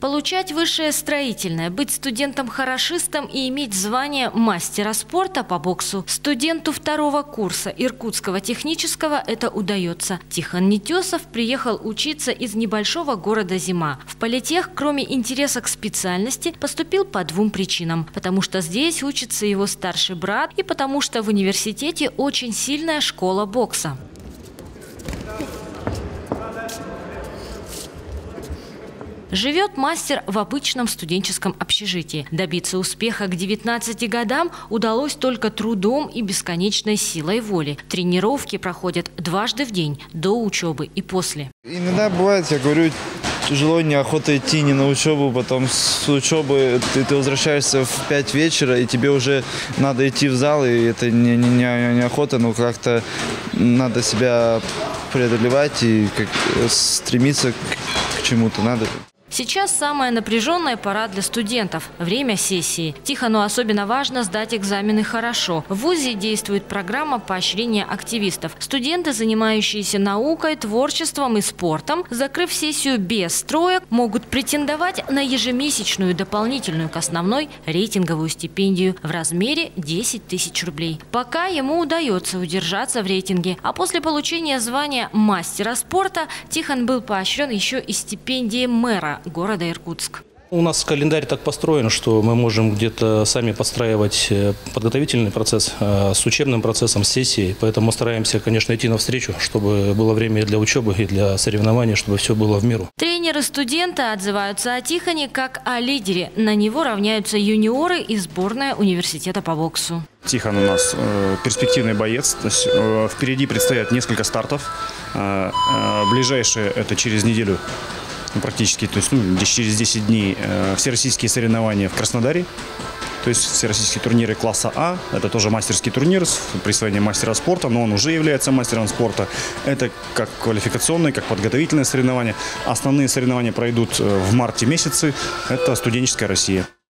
Получать высшее строительное, быть студентом-хорошистом и иметь звание мастера спорта по боксу. Студенту второго курса Иркутского технического это удается. Тихон Нетесов приехал учиться из небольшого города Зима. В политех, кроме интереса к специальности, поступил по двум причинам. Потому что здесь учится его старший брат и потому что в университете очень сильная школа бокса. Живет мастер в обычном студенческом общежитии. Добиться успеха к 19 годам удалось только трудом и бесконечной силой воли. Тренировки проходят дважды в день, до учебы и после. Иногда бывает, я говорю, тяжело, неохота идти не на учебу, потом с учебы ты, ты возвращаешься в 5 вечера, и тебе уже надо идти в зал, и это не, не, не, неохота, но как-то надо себя преодолевать и как, стремиться к, к чему-то надо. Сейчас самая напряженная пора для студентов – время сессии. Тихону особенно важно сдать экзамены хорошо. В ВУЗе действует программа поощрения активистов. Студенты, занимающиеся наукой, творчеством и спортом, закрыв сессию без строек, могут претендовать на ежемесячную дополнительную к основной рейтинговую стипендию в размере 10 тысяч рублей. Пока ему удается удержаться в рейтинге. А после получения звания мастера спорта Тихон был поощрен еще и стипендией мэра города Иркутск. У нас календарь так построен, что мы можем где-то сами подстраивать э, подготовительный процесс э, с учебным процессом, с сессией. Поэтому стараемся, конечно, идти навстречу, чтобы было время и для учебы, и для соревнований, чтобы все было в меру. Тренеры студенты отзываются о Тихоне как о лидере. На него равняются юниоры и сборная университета по боксу. Тихон у нас э, перспективный боец. То есть, э, впереди предстоят несколько стартов. Э, э, ближайшие это через неделю ну, практически, то есть ну, через 10 дней э, всероссийские соревнования в Краснодаре. То есть всероссийские турниры класса А, это тоже мастерский турнир с присвоением мастера спорта, но он уже является мастером спорта. Это как квалификационные, как подготовительные соревнования. Основные соревнования пройдут э, в марте месяце, это студенческая Россия.